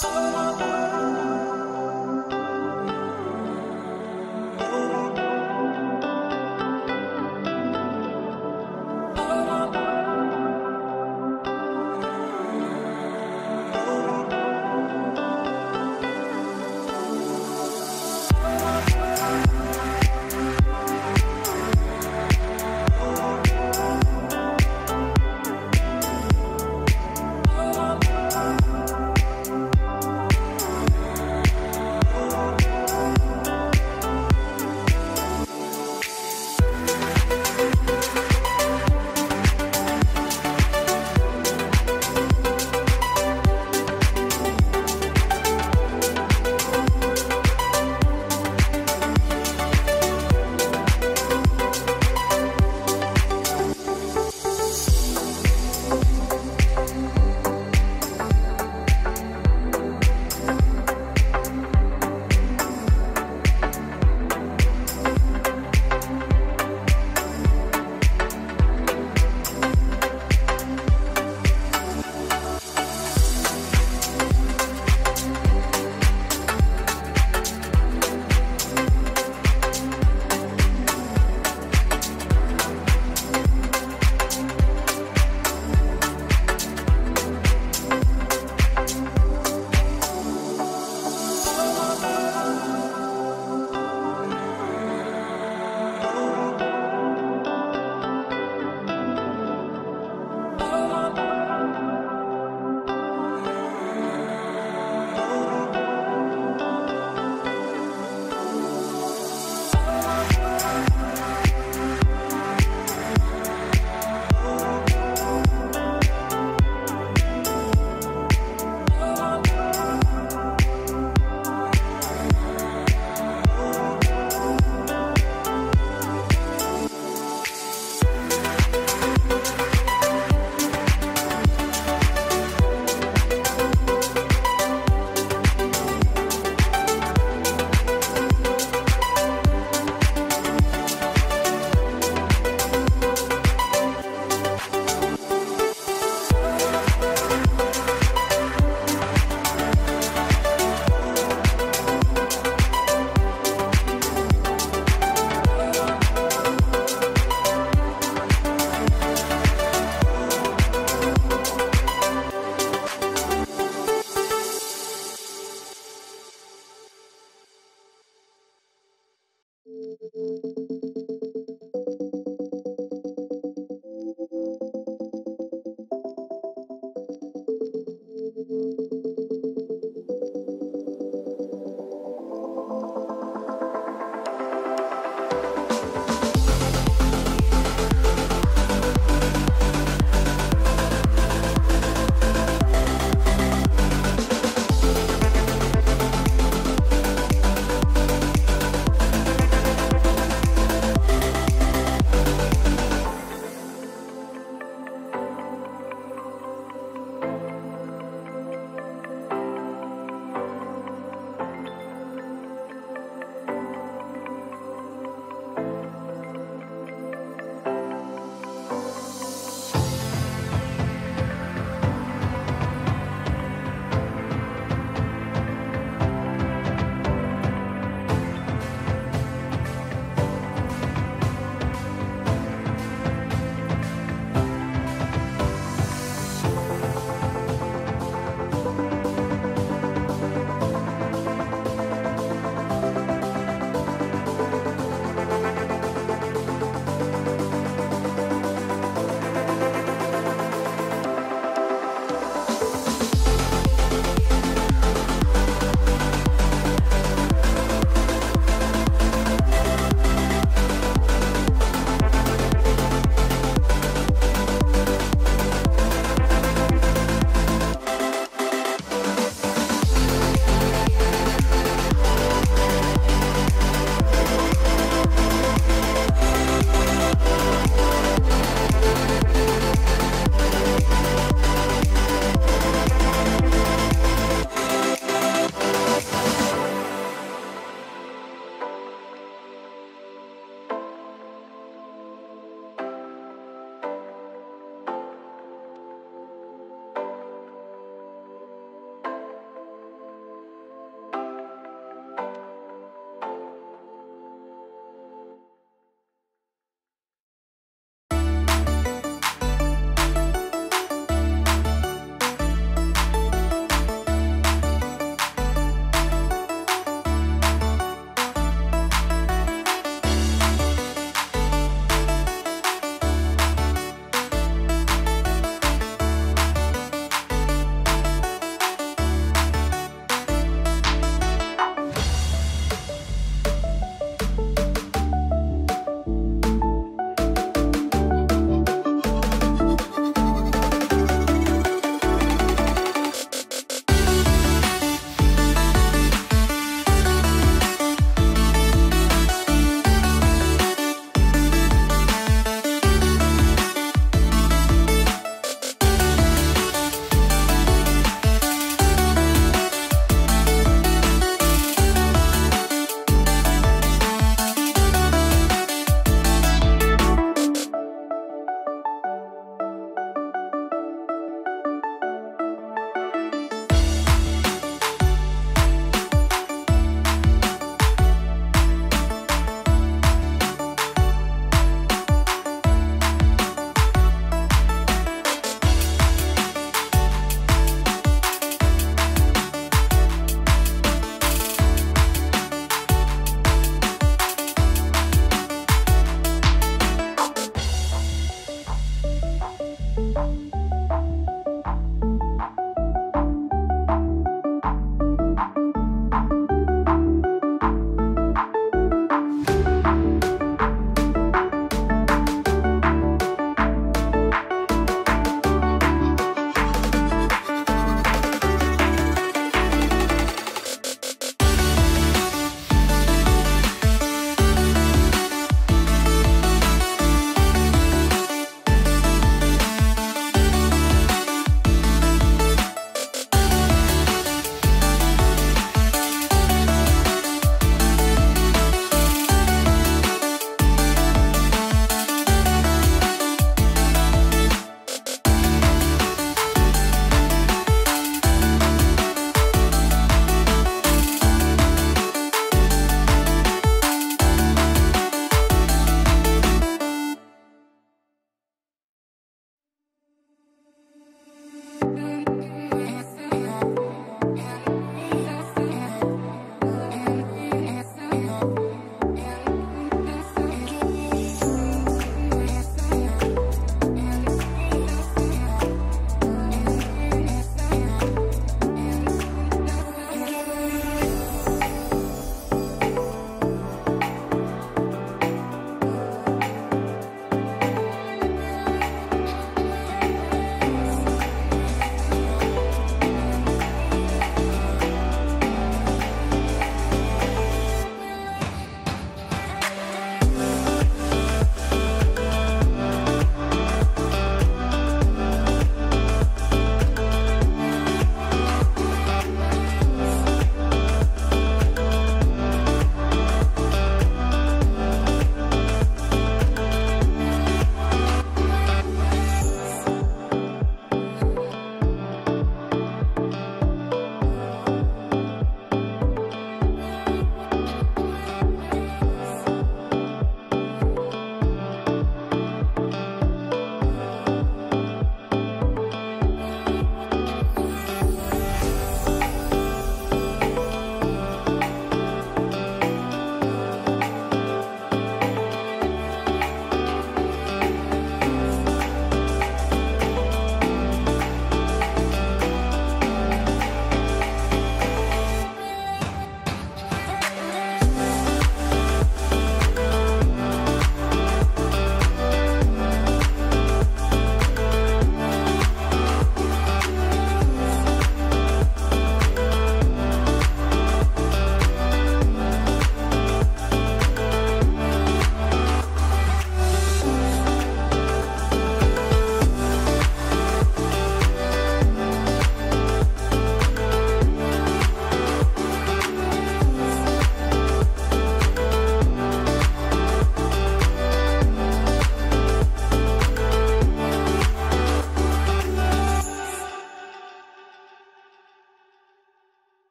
Someone